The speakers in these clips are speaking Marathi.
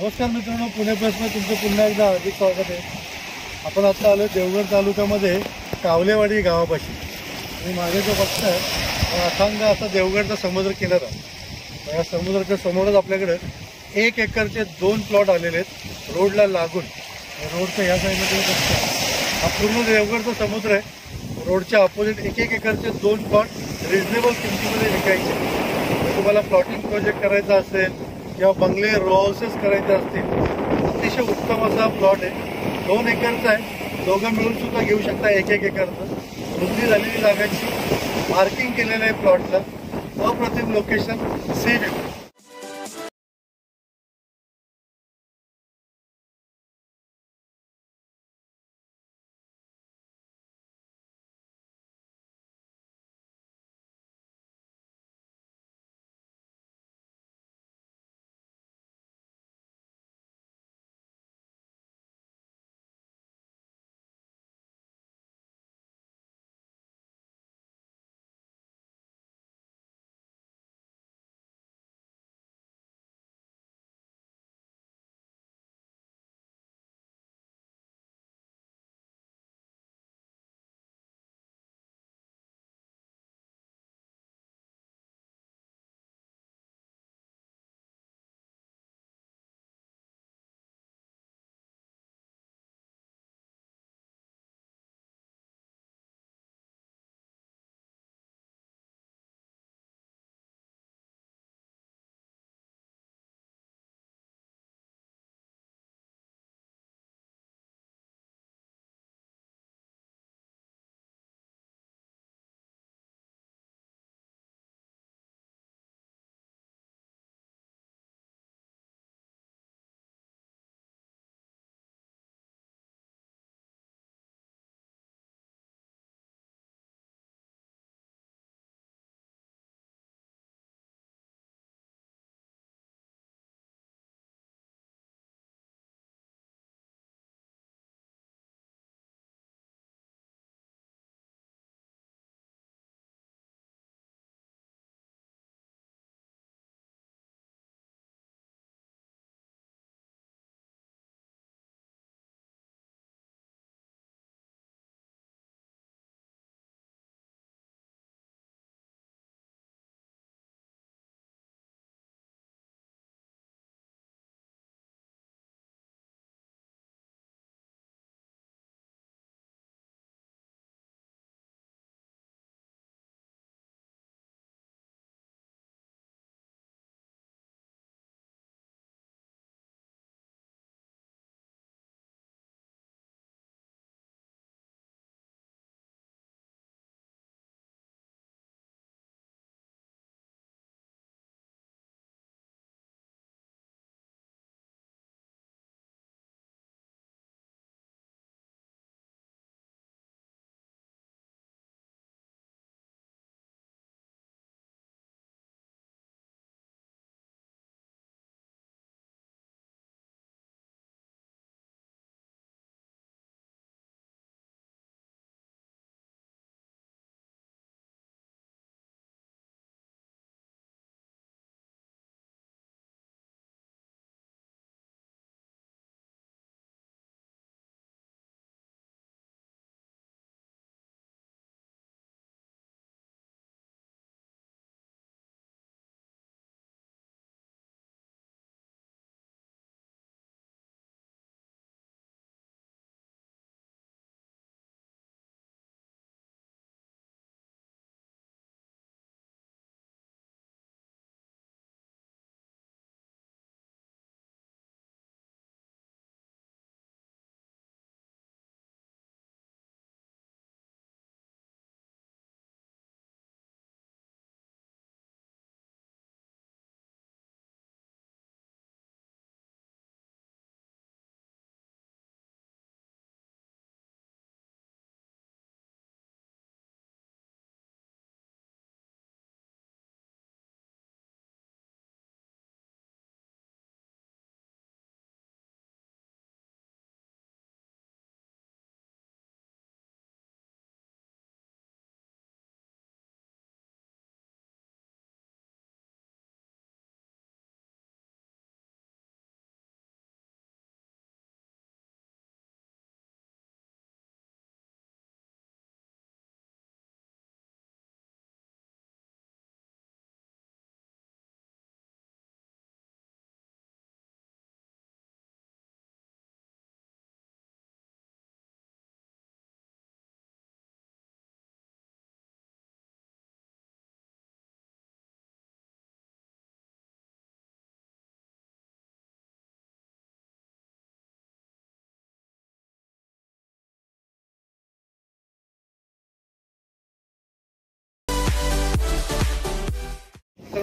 नमस्कार मित्रांनो पुणे प्रश्न तुमचं पुन्हा एकदा हार्दिक स्वागत आहे. आपण आता आलो देवगड तालुक्यामध्ये कावलेवाडी गावापाशी. आणि मागे जो बघताय हा अथांग असा देवगडचा समुद्र किनारा. या समुद्राच्या समोरच आपल्याकडं एक एकरचे दोन प्लॉट आलेले आहेत रोडला लागून. रोडचं रोडच्या ह्या साईडला तुम्ही बघता हा पूर्ण देवगडचा समुद्र आहे. रोडच्या अपोजिट एक एक एकरचे दोन प्लॉट रिजनेबल किमतीमध्ये विकायचे. तुम्हाला प्लॉटिंग प्रोजेक्ट करायचा असेल किंवा बंगले रो हाऊसेस करायचे असतील अतिशय उत्तम असा प्लॉट आहे. दोन एकरचा आहे. दोघं मिळून सुद्धा घेऊ शकता एक एक एकरचं. रुंदी झालेली जागाची मार्किंग केलेलं आहे प्लॉटला अप्रतिम लोकेशन सी व्यू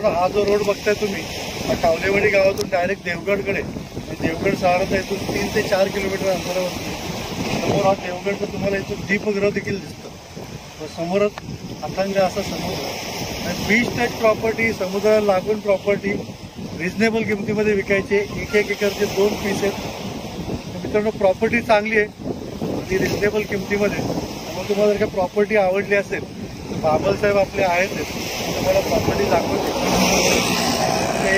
मित्रांनो हा जो रोड बघताय तुम्ही हा कावलेवाडी गावातून डायरेक्ट देवगडकडे. देवगड सारत इथून तीन ते चार किलोमीटर अंतरावरती. समोर हा देवगडचं तुम्हाला इथून दीपगृह देखील दिसतं. तर समोरच अथांग असा समुद्र. आणि बीच टच प्रॉपर्टी समुद्राला लागून प्रॉपर्टी रिझनेबल किमतीमध्ये विकायचे एक एक एकरचे दोन पीस आहेत. मित्रांनो प्रॉपर्टी चांगली आहे ती रिझनेबल किमतीमध्ये. मग तुम्हाला जर का प्रॉपर्टी आवडली असेल तर बाबल साहेब आपले आहेत. तुम्हाला प्रॉपर्टी दाखवते.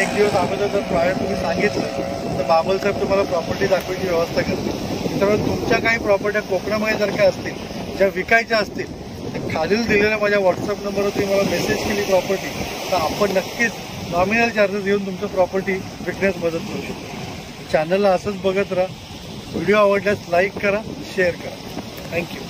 एक दिवस अगोदर जर प्रायर तुम्ही सांगितलं तर बाबल साहेब तुम्हाला प्रॉपर्टी दाखवायची व्यवस्था करतील. त्यामुळे तुमच्या काही प्रॉपर्ट्या कोकणामध्ये जर काय असतील ज्या विकायच्या असतील तर खालील दिलेल्या माझ्या व्हॉट्सअप नंबरवर तुम्ही मला मेसेज केली प्रॉपर्टी तर आपण नक्कीच नॉमिनल चार्जेस घेऊन तुमचं प्रॉपर्टी विकण्यास मदत करू शकतो. चॅनलला असंच बघत राहा. व्हिडिओ आवडल्यास लाईक करा शेअर करा. थँक्यू